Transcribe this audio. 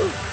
Oh!